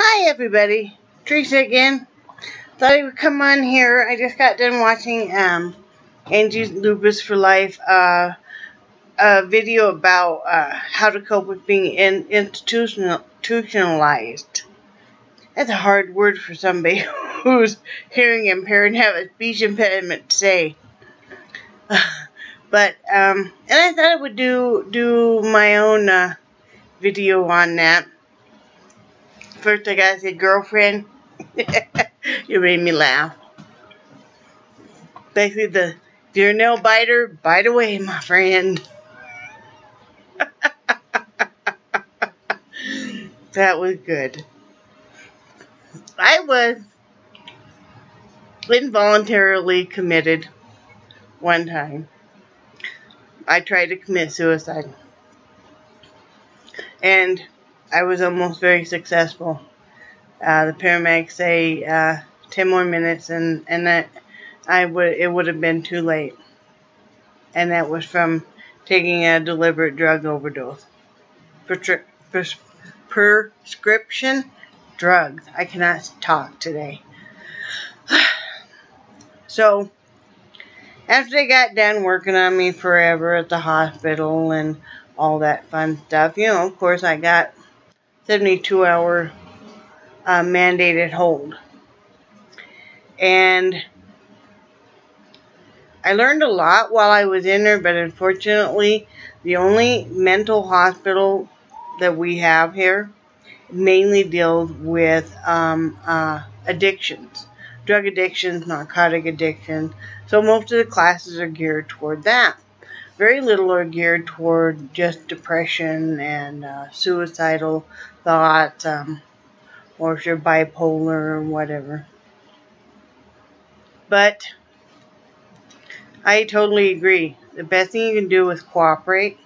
Hi everybody, Teresa again. Thought I would come on here. I just got done watching um, Angie's Lupus for Life uh, a video about uh, how to cope with being in, institutionalized. That's a hard word for somebody who's hearing impaired and have a speech impediment to say. but um, and I thought I would do do my own uh, video on that. First, I gotta say, girlfriend, you made me laugh. Basically, the if you're a nail biter, bite away, my friend. that was good. I was involuntarily committed one time. I tried to commit suicide. And I was almost very successful. Uh, the paramedics say uh, 10 more minutes and, and that I would it would have been too late. And that was from taking a deliberate drug overdose. Prescri pres prescription drugs. I cannot talk today. so, after they got done working on me forever at the hospital and all that fun stuff, you know, of course I got 72 hour uh, mandated hold. And I learned a lot while I was in there, but unfortunately, the only mental hospital that we have here mainly deals with um, uh, addictions, drug addictions, narcotic addictions. So most of the classes are geared toward that very little are geared toward just depression and uh, suicidal thoughts, um, or if you're bipolar or whatever. But I totally agree. The best thing you can do is cooperate.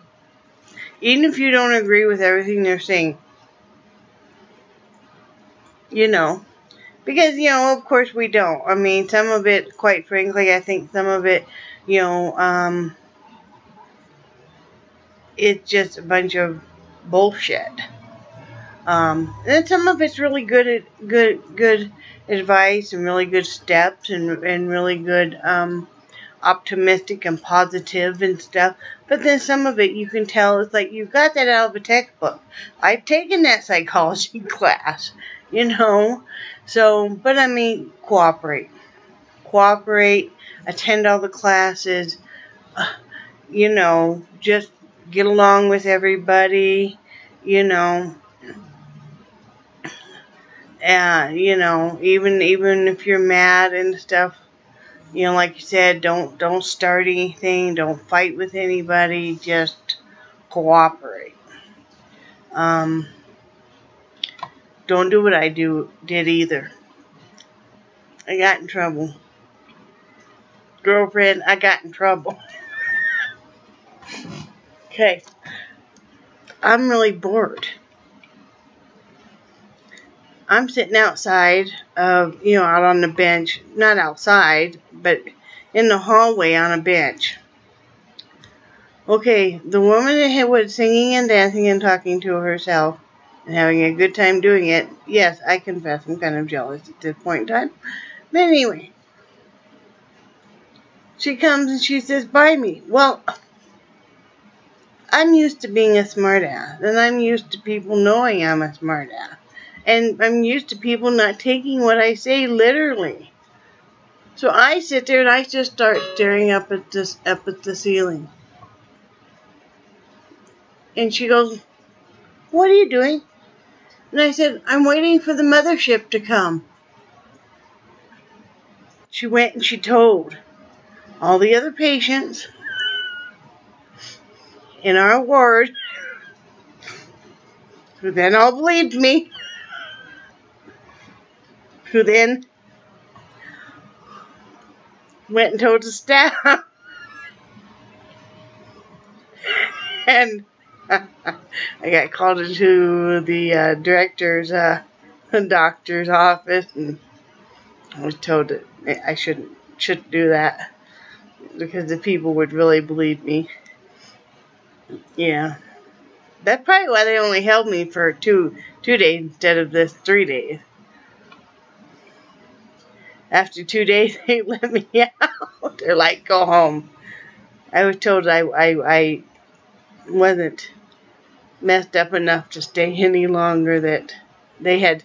Even if you don't agree with everything they're saying. You know. Because, you know, of course we don't. I mean, some of it, quite frankly, I think some of it, you know, um, it's just a bunch of bullshit. Um, and some of it's really good, good, good advice and really good steps and and really good, um, optimistic and positive and stuff. But then some of it you can tell it's like you got that out of a textbook. I've taken that psychology class, you know. So, but I mean, cooperate, cooperate, attend all the classes. Uh, you know, just get along with everybody, you know. And, you know, even even if you're mad and stuff, you know, like you said, don't don't start anything, don't fight with anybody, just cooperate. Um, don't do what I do did either. I got in trouble. Girlfriend, I got in trouble. Okay. I'm really bored. I'm sitting outside of, you know, out on the bench. Not outside, but in the hallway on a bench. Okay, the woman that was singing and dancing and talking to herself and having a good time doing it, yes, I confess I'm kind of jealous at this point in time. But anyway, she comes and she says, buy me. Well, I'm used to being a smartass, and I'm used to people knowing I'm a smartass. And I'm used to people not taking what I say literally. So I sit there and I just start staring up at this up at the ceiling. And she goes, What are you doing? And I said, I'm waiting for the mothership to come. She went and she told all the other patients in our ward who then all believed me, who then went and told the staff, and I got called into the uh, director's uh, doctor's office, and I was told that I shouldn't shouldn't do that because the people would really believe me. Yeah. That's probably why they only held me for two two days instead of this three days. After two days, they let me out. They're like, go home. I was told I, I, I wasn't messed up enough to stay any longer, that they had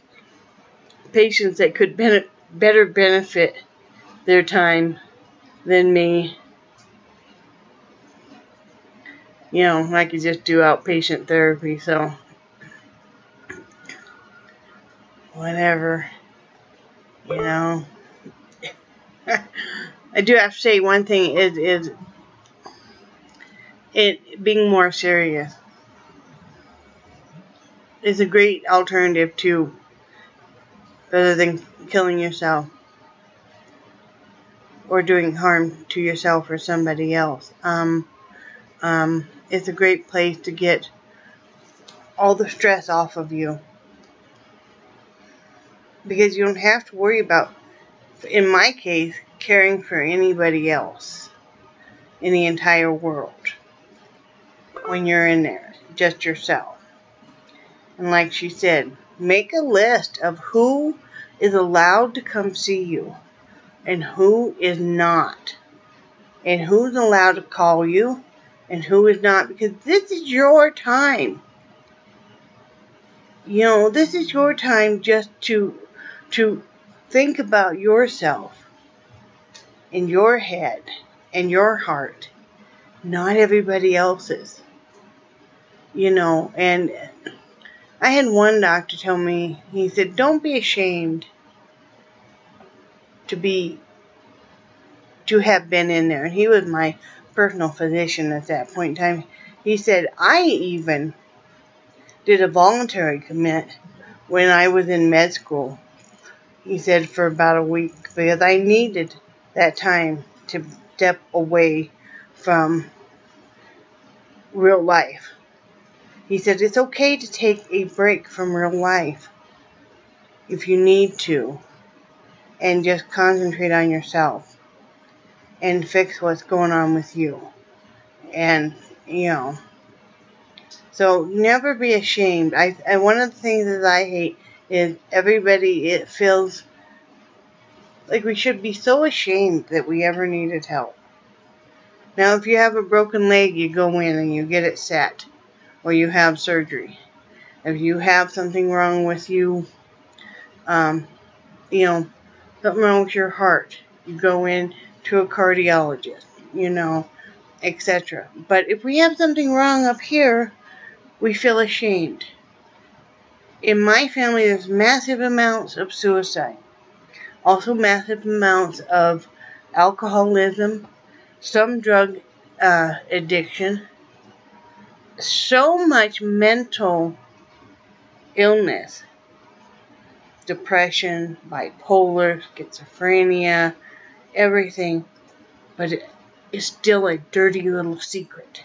patients that could bene better benefit their time than me. You know, I could just do outpatient therapy, so whatever. You know. I do have to say one thing is is it being more serious is a great alternative to rather than killing yourself or doing harm to yourself or somebody else. Um, um, it's a great place to get all the stress off of you because you don't have to worry about, in my case, caring for anybody else in the entire world when you're in there, just yourself. And like she said, make a list of who is allowed to come see you and who is not. And who's allowed to call you and who is not because this is your time. You know, this is your time just to to think about yourself in your head and your heart, not everybody else's. You know, and I had one doctor tell me, he said, don't be ashamed to be, to have been in there. And he was my personal physician at that point in time. He said, I even did a voluntary commit when I was in med school. He said for about a week because I needed that time to step away from real life. He said it's okay to take a break from real life if you need to and just concentrate on yourself and fix what's going on with you. And, you know, so never be ashamed. I, and one of the things that I hate is everybody, it feels like we should be so ashamed that we ever needed help. Now, if you have a broken leg, you go in and you get it set or you have surgery. If you have something wrong with you, um, you know, something wrong with your heart, you go in to a cardiologist, you know, etc. But if we have something wrong up here, we feel ashamed. In my family, there's massive amounts of suicide, also massive amounts of alcoholism, some drug uh, addiction, so much mental illness depression, bipolar, schizophrenia, everything. But it is still a dirty little secret.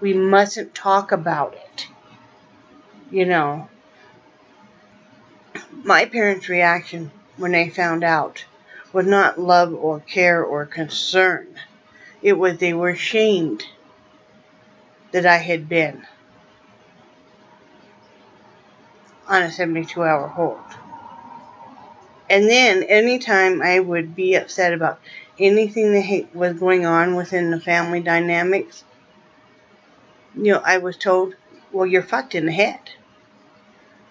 We mustn't talk about it. You know, my parents' reaction when they found out was not love or care or concern. It was they were ashamed that I had been on a 72 hour hold. And then anytime I would be upset about anything that was going on within the family dynamics, you know, I was told, well, you're fucked in the head.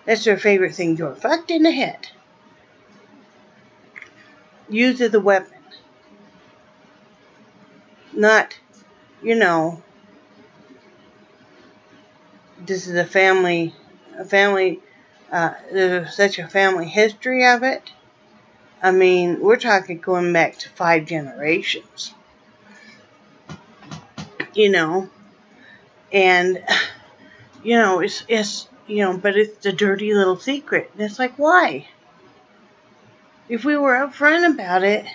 That's their favorite thing. You're fucked in the head. Use as a weapon. Not, you know, this is a family, a family, uh, there's such a family history of it. I mean, we're talking going back to five generations. You know, and, you know, it's, it's, you know, but it's the dirty little secret. And it's like, why? If we were upfront about it,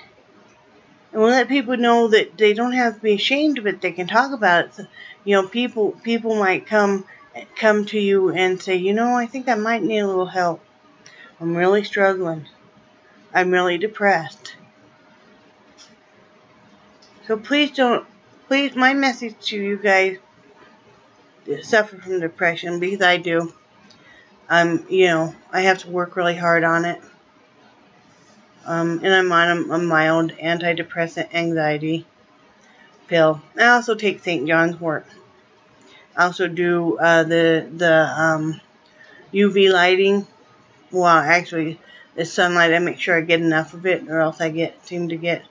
and we let people know that they don't have to be ashamed of it, they can talk about it. So, you know, people people might come come to you and say, you know, I think I might need a little help. I'm really struggling. I'm really depressed. So please don't, please, my message to you guys, suffer from depression because I do. I'm, you know, I have to work really hard on it. Um, and I'm on a, a mild antidepressant anxiety pill. I also take St. John's wort. I also do uh, the the um, UV lighting. Well, actually, the sunlight. I make sure I get enough of it, or else I get seem to get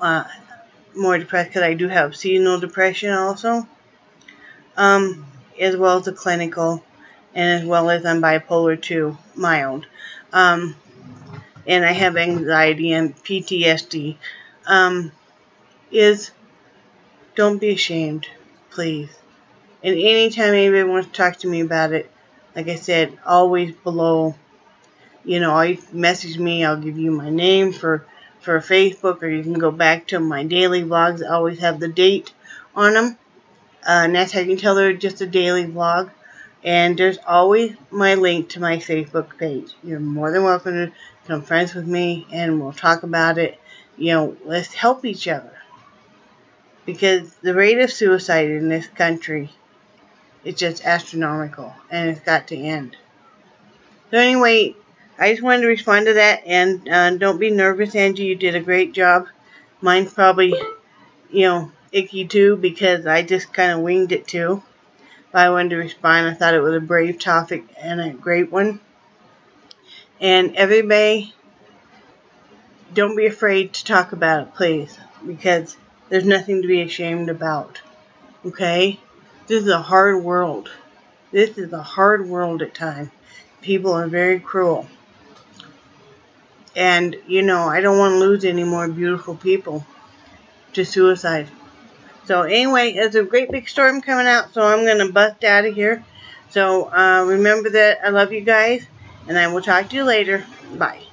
uh, more depressed because I do have seasonal depression also, um, as well as the clinical, and as well as I'm bipolar too, mild. Um, and I have anxiety and PTSD. Um, is don't be ashamed, please. And anytime anybody wants to talk to me about it, like I said, always below, you know, you message me, I'll give you my name for for Facebook, or you can go back to my daily vlogs. I always have the date on them. Uh, and that's how you can tell they're just a daily vlog. And there's always my link to my Facebook page. You're more than welcome to become friends with me, and we'll talk about it. You know, let's help each other. Because the rate of suicide in this country is just astronomical, and it's got to end. So anyway, I just wanted to respond to that, and uh, don't be nervous, Angie. You did a great job. Mine's probably, you know, icky too, because I just kind of winged it too. But I wanted to respond. I thought it was a brave topic and a great one. And everybody, don't be afraid to talk about it, please, because there's nothing to be ashamed about. Okay? This is a hard world. This is a hard world at times. People are very cruel. And, you know, I don't want to lose any more beautiful people to suicide. So, anyway, there's a great big storm coming out, so I'm going to bust out of here. So, uh, remember that I love you guys, and I will talk to you later. Bye.